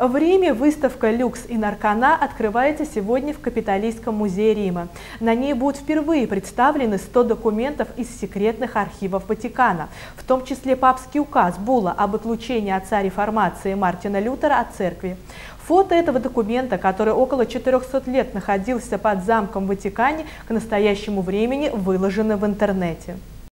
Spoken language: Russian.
В Риме выставка «Люкс и Наркана» открывается сегодня в Капитолийском музее Рима. На ней будут впервые представлены 100 документов из секретных архивов Ватикана, в том числе папский указ Була об отлучении отца реформации Мартина Лютера от церкви. Фото этого документа, который около 400 лет находился под замком в Ватикане, к настоящему времени выложено в интернете.